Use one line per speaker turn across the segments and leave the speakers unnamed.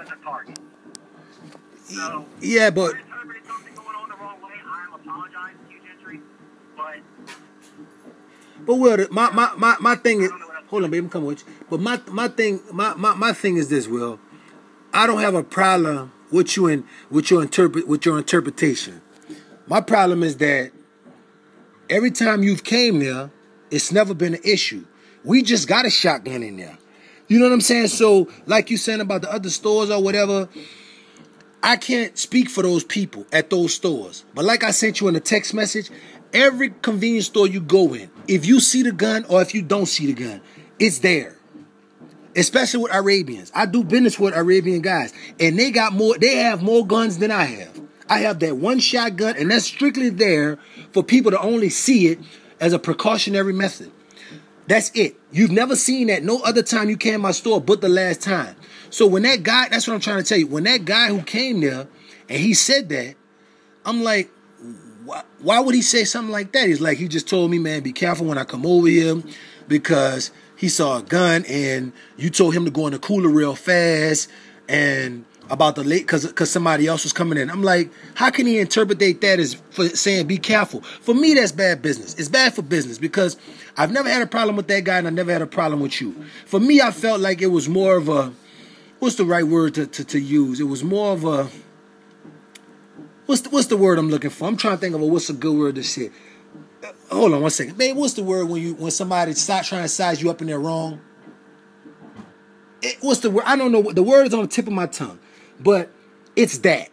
as a target. So,
Yeah, but
I interpreted something going on the wrong way. I am apologizing to you, Gentry. But
But Will, my my my, my thing is hold on, baby, I'm coming with you. But my my thing my, my my thing is this, Will. I don't have a problem with you and with your interpret with your interpretation. My problem is that every time you've came there, it's never been an issue. We just got a shotgun in there. You know what I'm saying? So, like you saying about the other stores or whatever, I can't speak for those people at those stores. But like I sent you in a text message, every convenience store you go in, if you see the gun or if you don't see the gun, it's there. Especially with Arabians. I do business with Arabian guys. And they got more, they have more guns than I have. I have that one shotgun, and that's strictly there for people to only see it as a precautionary method. That's it. You've never seen that no other time you came my store but the last time. So when that guy, that's what I'm trying to tell you. When that guy who came there and he said that, I'm like, why, why would he say something like that? He's like, he just told me, man, be careful when I come over here because he saw a gun and you told him to go in the cooler real fast and about the late because because somebody else was coming in. I'm like, how can he interpret that as for saying be careful? For me, that's bad business. It's bad for business because I've never had a problem with that guy and I never had a problem with you. For me, I felt like it was more of a what's the right word to, to, to use? It was more of a what's the, what's the word I'm looking for? I'm trying to think of a what's a good word to say. Uh, hold on one second, man. What's the word when you when somebody start trying to size you up and they're wrong? It, what's the word? I don't know. what The word is on the tip of my tongue, but it's that.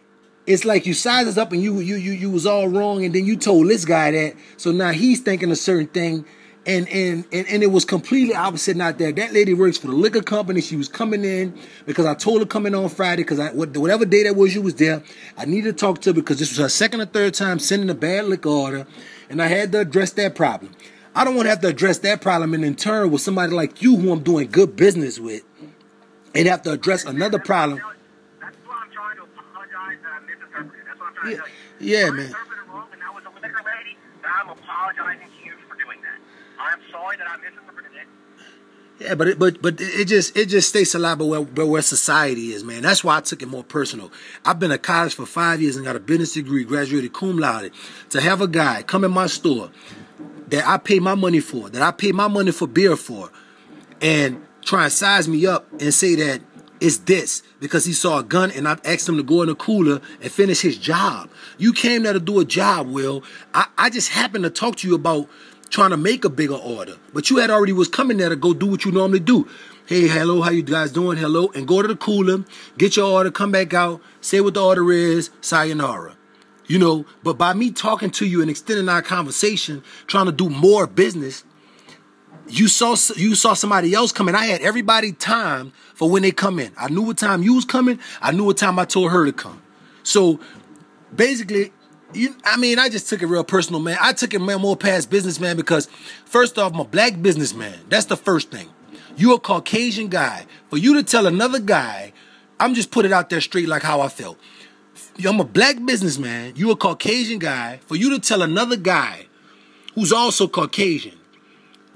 It's like you sized us up and you you you you was all wrong, and then you told this guy that. So now he's thinking a certain thing, and and and, and it was completely opposite. Not there. That lady works for the liquor company. She was coming in because I told her coming on Friday because I whatever day that was you was there. I needed to talk to her because this was her second or third time sending a bad liquor order, and I had to address that problem. I don't want to have to address that problem and in turn with somebody like you who I'm doing good business with, and have to address another problem.
That's why I'm trying to apologize that I misinterpreted. That's what I'm trying
Yeah, yeah, man.
wrong, and that was a liquor lady. And I'm apologizing to you for doing that. I'm sorry that I misinterpreted it.
Yeah, but it, but but it just it just states a lot about where, about where society is, man. That's why I took it more personal. I've been at college for five years and got a business degree, graduated cum laude. To have a guy come in my store that I pay my money for, that I pay my money for beer for, and try and size me up and say that it's this because he saw a gun and I asked him to go in the cooler and finish his job. You came there to do a job, Will. I, I just happened to talk to you about trying to make a bigger order, but you had already was coming there to go do what you normally do. Hey, hello, how you guys doing? Hello, and go to the cooler, get your order, come back out, say what the order is, sayonara. You know, but by me talking to you and extending our conversation, trying to do more business, you saw you saw somebody else coming. I had everybody timed for when they come in. I knew what time you was coming. I knew what time I told her to come. So basically, you, I mean, I just took it real personal, man. I took it man, more past businessman because first off, I'm a black businessman. That's the first thing. You're a Caucasian guy. For you to tell another guy, I'm just put it out there straight like how I felt. I'm a black businessman. You a Caucasian guy. For you to tell another guy who's also Caucasian,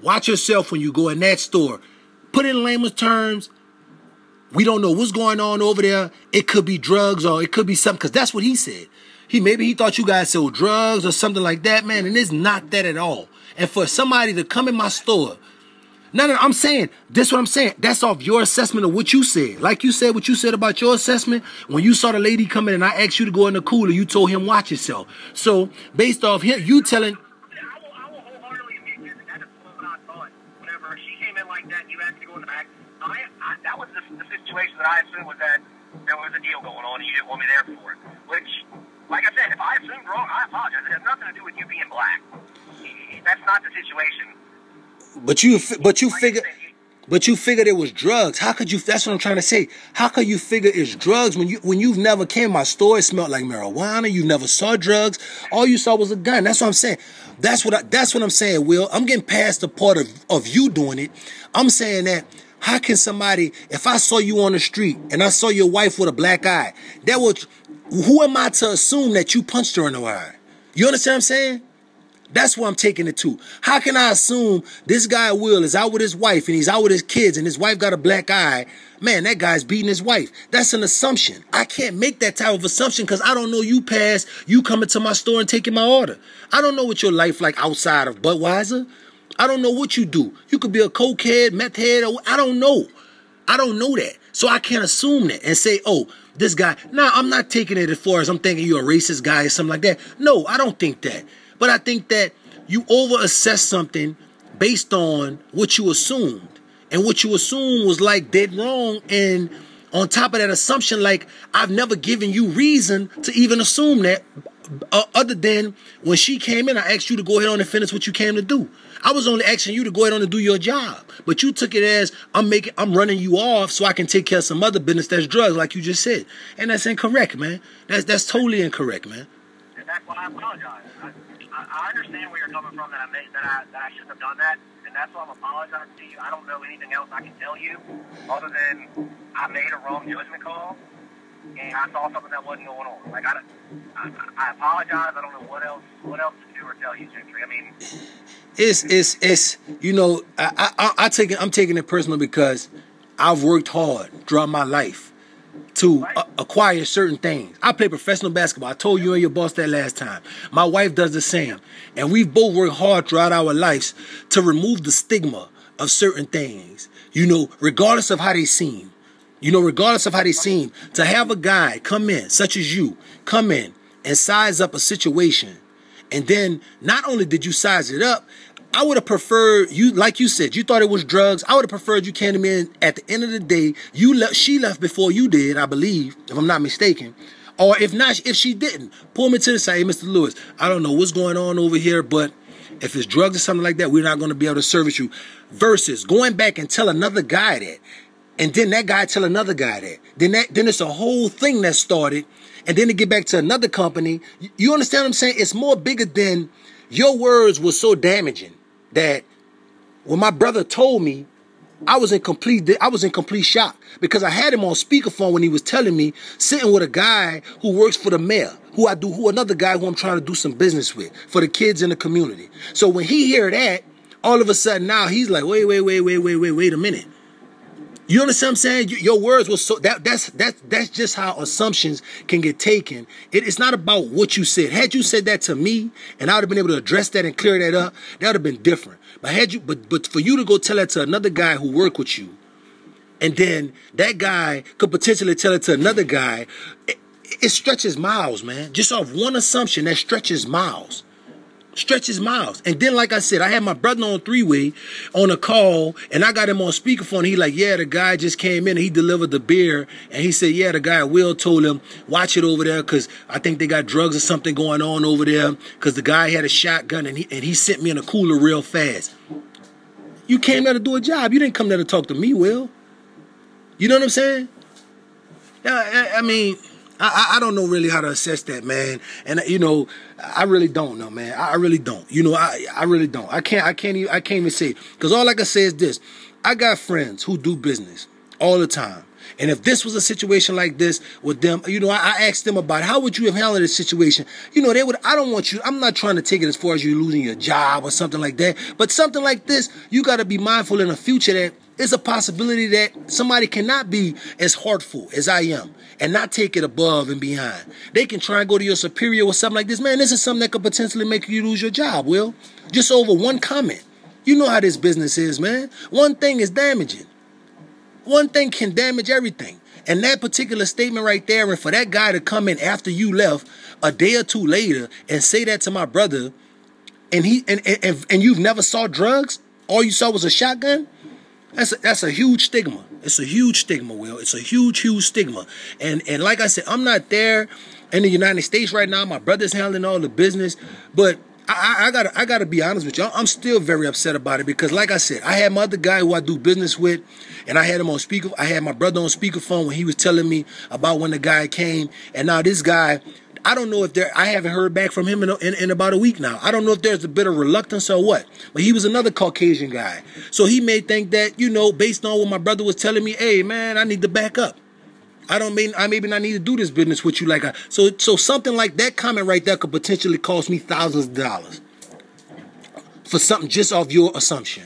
watch yourself when you go in that store. Put in layman's terms. We don't know what's going on over there. It could be drugs or it could be something, because that's what he said. He maybe he thought you guys sold drugs or something like that, man, and it's not that at all. And for somebody to come in my store, no, no, I'm saying this. What I'm saying. That's off your assessment of what you said. Like you said, what you said about your assessment when you saw the lady coming and I asked you to go in the cooler. You told him watch yourself. So based off him, you telling.
The, situation that I assumed was that there was a deal going on, and you didn't want me there for it. Which, like I said, if I assumed wrong, I apologize. It has nothing to do with you being black. That's not the situation.
But you, but you
Like
figure.
said,
But you figured it was drugs. How could you? That's what I'm trying to say. How could you figure it's drugs when you when you've never came my store? It smelled like marijuana. You never saw drugs. All you saw was a gun. That's what I'm saying. That's what I, that's what I'm saying. Will I'm getting past the part of of you doing it. I'm saying that. How can somebody? If I saw you on the street and I saw your wife with a black eye, that would. Who am I to assume that you punched her in the eye? You understand what I'm saying? That's where I'm taking it to. How can I assume this guy Will is out with his wife and he's out with his kids and his wife got a black eye? Man, that guy's beating his wife. That's an assumption. I can't make that type of assumption because I don't know you past you coming to my store and taking my order. I don't know what your life like outside of Budweiser. I don't know what you do. You could be a cokehead, meth head, or I don't know. I don't know that. So I can't assume that and say, oh, this guy. Now, I'm not taking it as far as I'm thinking you're a racist guy or something like that. No, I don't think that. But I think that you over assess something based on what you assumed. And what you assumed was like dead wrong. And on top of that assumption, like I've never given you reason to even assume that Uh, other than when she came in, I asked you to go ahead on and finish what you came to do. I was only asking you to go ahead on and do your job, but you took it as I'm making, I'm running you off so I can take care of some other business that's drugs, like you just said, and that's incorrect, man. That's that's totally incorrect, man.
And that's why I apologize. I, I, I understand where you're coming from. That I made that I that I shouldn't have done that, and that's why I'm apologizing to you. I don't know anything else I can tell you other than I made a wrong judgment call and I saw something that wasn't going on. Like I, I, I apologize. I don't know what else, what else to do or tell you, Gentry. I mean,
it's it's it's you know I I, I take it I'm taking it personal because I've worked hard throughout my life to right. Uh, acquire certain things. I play professional basketball. I told you and your boss that last time. My wife does the same, and we've both worked hard throughout our lives to remove the stigma of certain things. You know, regardless of how they seem. You know, regardless of how they seem, to have a guy come in, such as you, come in and size up a situation. And then not only did you size it up, I would have preferred you, like you said, you thought it was drugs. I would have preferred you came in at the end of the day. You left, she left before you did, I believe, if I'm not mistaken. Or if not, if she didn't, pull me to the side, hey, Mr. Lewis. I don't know what's going on over here, but if it's drugs or something like that, we're not going to be able to service you. Versus going back and tell another guy that and then that guy tell another guy that. Then that then it's a whole thing that started, and then to get back to another company. You understand what I'm saying? It's more bigger than your words were so damaging that when my brother told me, I was in complete I was in complete shock because I had him on speakerphone when he was telling me sitting with a guy who works for the mayor, who I do who another guy who I'm trying to do some business with for the kids in the community. So when he hear that, all of a sudden now he's like, wait, wait, wait, wait, wait, wait, wait a minute. You understand what I'm saying? Your words were so that that's that's that's just how assumptions can get taken. It's not about what you said. Had you said that to me, and I would have been able to address that and clear that up, that would have been different. But had you, but but for you to go tell that to another guy who worked with you, and then that guy could potentially tell it to another guy, it, it stretches miles, man. Just off one assumption, that stretches miles stretches miles. And then, like I said, I had my brother on three way on a call, and I got him on speakerphone. He like, yeah, the guy just came in he delivered the beer, and he said, yeah, the guy Will told him watch it over there because I think they got drugs or something going on over there because the guy had a shotgun and he and he sent me in a cooler real fast. You came there to do a job. You didn't come there to talk to me, Will. You know what I'm saying? Yeah, I, I mean. I, I don't know really how to assess that, man. And you know, I really don't know, man. I really don't. You know, I I really don't. I can't I can't even I can't even say because all I can say is this: I got friends who do business all the time. And if this was a situation like this with them, you know, I, I, asked them about how would you have handled this situation. You know, they would. I don't want you. I'm not trying to take it as far as you losing your job or something like that. But something like this, you got to be mindful in the future that it's a possibility that somebody cannot be as heartful as I am and not take it above and behind. They can try and go to your superior or something like this. Man, this is something that could potentially make you lose your job, Will. Just over one comment. You know how this business is, man. One thing is damaging. One thing can damage everything. And that particular statement right there, and for that guy to come in after you left a day or two later and say that to my brother, and he and and, and you've never saw drugs, all you saw was a shotgun. That's a, that's a huge stigma. It's a huge stigma, Will. It's a huge, huge stigma. And and like I said, I'm not there in the United States right now. My brother's handling all the business, but I, I, gotta I gotta be honest with you. I'm still very upset about it because, like I said, I had my other guy who I do business with, and I had him on speaker. I had my brother on speakerphone when he was telling me about when the guy came, and now this guy. I don't know if there. I haven't heard back from him in, in, in about a week now. I don't know if there's a bit of reluctance or what. But he was another Caucasian guy, so he may think that you know, based on what my brother was telling me, hey man, I need to back up. I don't mean I maybe not need to do this business with you like I so so something like that comment right there could potentially cost me thousands of dollars. for something just off your assumption.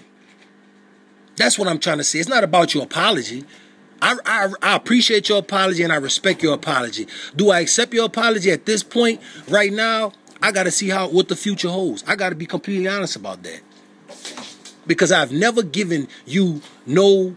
That's what I'm trying to say. It's not about your apology. I, I, I, appreciate your apology and I respect your apology. Do I accept your apology at this point right now? I got to see how what the future holds. I got to be completely honest about that. Because I've never given you no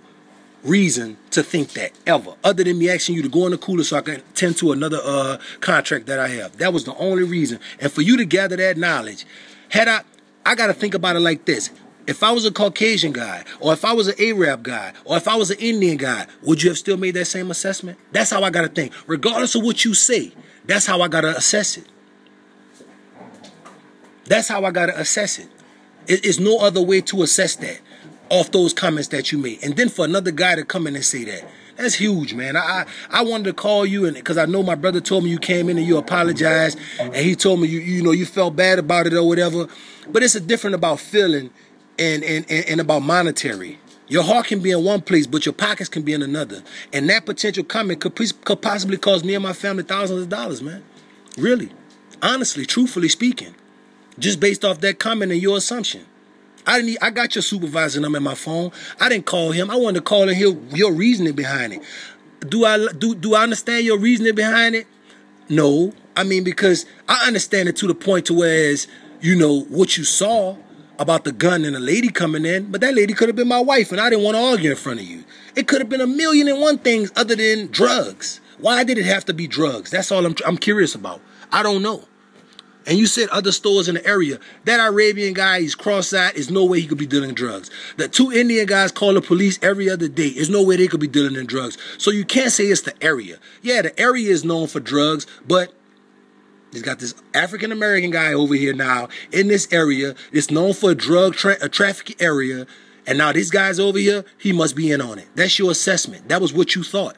reason to think that ever, other than me asking you to go in the cooler so I can tend to another uh, contract that I have. That was the only reason. And for you to gather that knowledge, had I, I got to think about it like this. If I was a Caucasian guy, or if I was an Arab guy, or if I was an Indian guy, would you have still made that same assessment? That's how I got to think. Regardless of what you say, that's how I got to assess it. That's how I got to assess it. It's no other way to assess that off those comments that you made. And then for another guy to come in and say that, that's huge, man. I I, I wanted to call you and because I know my brother told me you came in and you apologized, and he told me you you know you felt bad about it or whatever. But it's a different about feeling and and and, and about monetary. Your heart can be in one place, but your pockets can be in another. And that potential comment could, could possibly cost me and my family thousands of dollars, man. Really. Honestly, truthfully speaking. Just based off that comment and your assumption. I didn't. I got your supervisor number in my phone. I didn't call him. I wanted to call and hear your reasoning behind it. Do I do do I understand your reasoning behind it? No. I mean because I understand it to the point to where as you know what you saw about the gun and the lady coming in, but that lady could have been my wife, and I didn't want to argue in front of you. It could have been a million and one things other than drugs. Why did it have to be drugs? That's all I'm I'm curious about. I don't know and you said other stores in the area, that Arabian guy, he's cross-eyed, there's no way he could be dealing drugs. The two Indian guys call the police every other day. There's no way they could be dealing in drugs. So you can't say it's the area. Yeah, the area is known for drugs, but He's got this African American guy over here now in this area. It's known for a drug tra- uh, a traffic area. And now this guys over here, he must be in on it. That's your assessment. That was what you thought.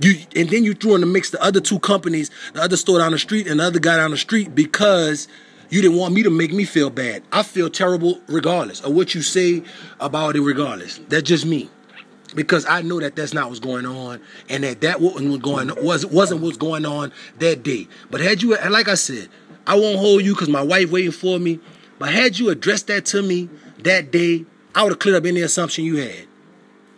You and then you threw in the mix the other two companies, the other store down the street and the other guy down the street because you didn't want me to make me feel bad. I feel terrible regardless of what you say about it. Regardless, that's just me because I know that that's not what's going on, and that that wasn't what going was wasn't what's going on that day. But had you, like I said, I won't hold you because my wife waiting for me. But had you addressed that to me that day, I would have cleared up any assumption you had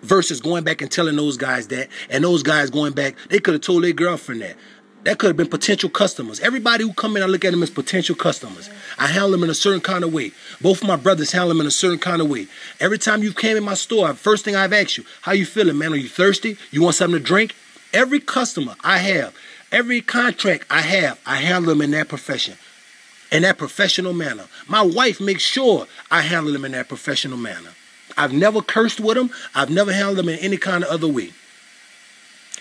versus going back and telling those guys that, and those guys going back, they could have told their girlfriend that. That could have been potential customers. Everybody who come in, I look at them as potential customers. I handle them in a certain kind of way. Both of my brothers handle them in a certain kind of way. Every time you came in my store, first thing I've asked you, how you feeling, man? Are you thirsty? You want something to drink? Every customer I have, every contract I have, I handle them in that profession, in that professional manner. My wife makes sure I handle them in that professional manner. I've never cursed with them. I've never handled them in any kind of other way.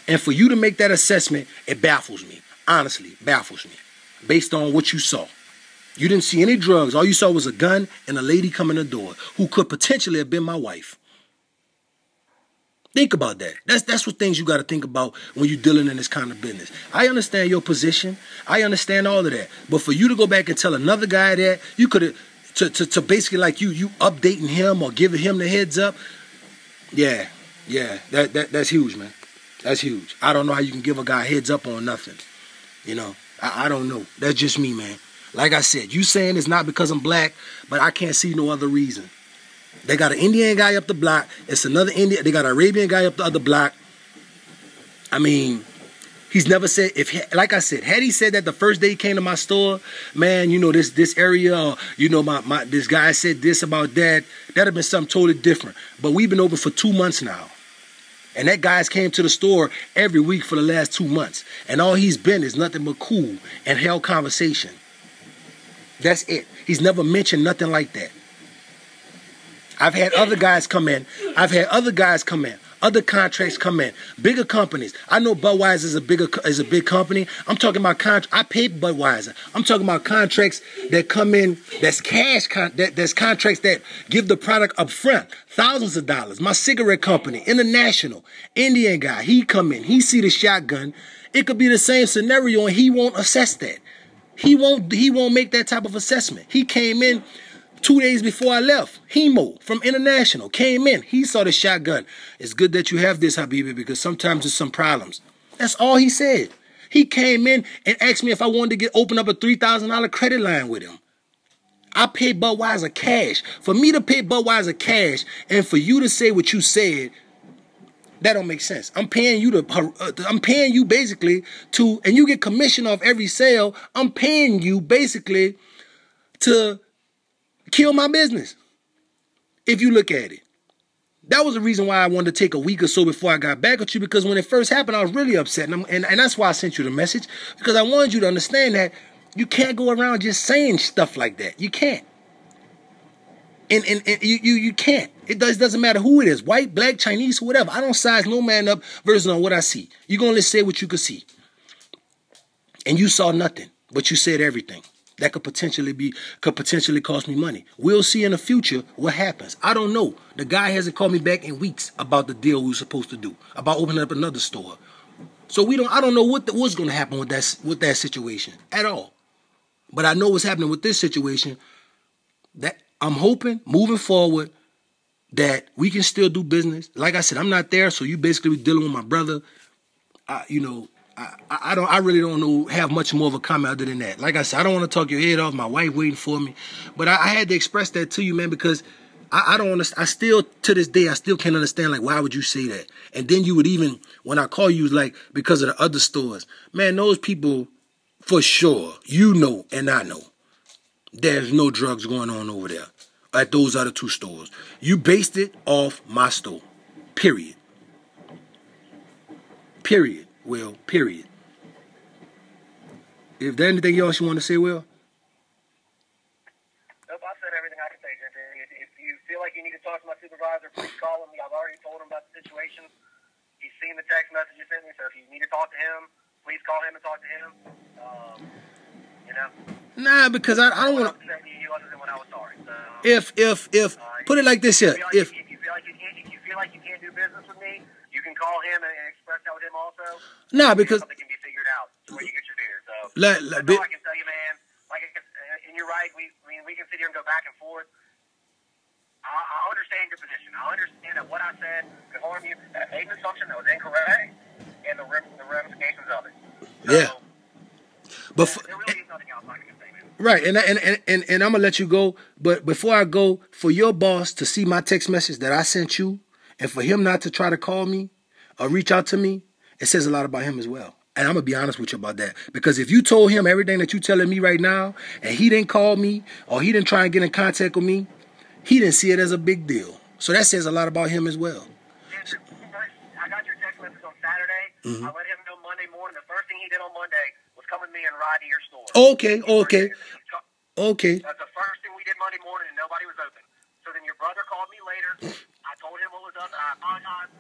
And for you to make that assessment, it baffles me. Honestly, baffles me. Based on what you saw. You didn't see any drugs. All you saw was a gun and a lady coming the door who could potentially have been my wife. Think about that. That's that's what things you got to think about when you're dealing in this kind of business. I understand your position. I understand all of that. But for you to go back and tell another guy that, you could have to, to, to basically like you you updating him or giving him the heads up. Yeah, yeah, that, that that's huge, man. That's huge. I don't know how you can give a guy heads up on nothing. You know, I, I don't know. That's just me, man. Like I said, you saying it's not because I'm black, but I can't see no other reason. They got an Indian guy up the block. It's another Indian. They got an Arabian guy up the other block. I mean, He's never said if, like I said, had he said that the first day he came to my store, man, you know this this area, or, you know my my this guy said this about that, that'd have been something totally different. But we've been open for two months now, and that guy's came to the store every week for the last two months, and all he's been is nothing but cool and held conversation. That's it. He's never mentioned nothing like that. I've had other guys come in. I've had other guys come in. Other contracts come in. Bigger companies. I know Budweiser is a bigger is a big company. I'm talking about contract. I pay Budweiser. I'm talking about contracts that come in. That's cash. Con- that, that's contracts that give the product up front. Thousands of dollars. My cigarette company, International, Indian guy. He come in. He see the shotgun. It could be the same scenario, and he won't assess that. He won't. He won't make that type of assessment. He came in Two days before I left, Hemo from International came in. He saw the shotgun. It's good that you have this, Habibi, because sometimes there's some problems. That's all he said. He came in and asked me if I wanted to get open up a $3,000 credit line with him. I pay Budweiser cash. For me to pay Budweiser cash and for you to say what you said, that don't make sense. I'm paying you to, uh, I'm paying you basically to, and you get commission off every sale. I'm paying you basically to kill my business. If you look at it. That was the reason why I wanted to take a week or so before I got back at you because when it first happened, I was really upset. And, and, and that's why I sent you the message because I wanted you to understand that you can't go around just saying stuff like that. You can't. And, and, and you, you you can't. It does doesn't matter who it is, white, black, Chinese, whatever. I don't size no man up versus on what I see. You're gonna say what you could see. And you saw nothing, but you said everything. That could potentially be could potentially cost me money. We'll see in the future what happens. I don't know. The guy hasn't called me back in weeks about the deal we were supposed to do, about opening up another store. So we don't I don't know what the, what's gonna happen with that with that situation at all. But I know what's happening with this situation. That I'm hoping moving forward that we can still do business. Like I said, I'm not there, so you basically be dealing with my brother. I, you know, I, I don't. I really don't know. Have much more of a comment other than that. Like I said, I don't want to talk your head off. My wife waiting for me, but I, I had to express that to you, man, because I, I don't understand. I still to this day, I still can't understand. Like, why would you say that? And then you would even when I call you, like because of the other stores, man. Those people, for sure, you know, and I know there's no drugs going on over there at those other two stores. You based it off my store. Period. Period. Will. Period. If there's anything else you want to say, Will?
Nope, I said everything I can say, If, if you feel like you need to talk to my supervisor, please call him. I've already told him about the situation. He's seen the text message you sent me, so if you need to talk to him, please call him and talk to him. Um, you know?
Nah, because I, I don't want to. If if if uh, put it like this here, if,
if you feel like you can't, if you feel like you can't do business with me, you can call him and, express that with him also.
Nah, because
something can be figured out where you get your. So
let, let,
that's all I can tell you, man. Like, uh, and you're right. We I mean we can sit here and go back and forth. I, I understand your position. I understand that what I said could harm you. That made an assumption that was incorrect, and the, the ramifications of it. So,
yeah. But
there really is nothing else I can say.
Right, and, and and and and I'm gonna let you go. But before I go, for your boss to see my text message that I sent you, and for him not to try to call me or reach out to me, it says a lot about him as well. And I'm gonna be honest with you about that because if you told him everything that you're telling me right now, and he didn't call me or he didn't try and get in contact with me, he didn't see it as a big deal. So that says a lot about him as well.
I got your text message on Saturday. Mm-hmm. I let him know Monday morning. The first thing he did on Monday come with me and ride to your store.
Okay, okay. Okay.
That's the first thing we did Monday morning, and nobody was open. So then your brother called me later. I told him what was up, and I apologized.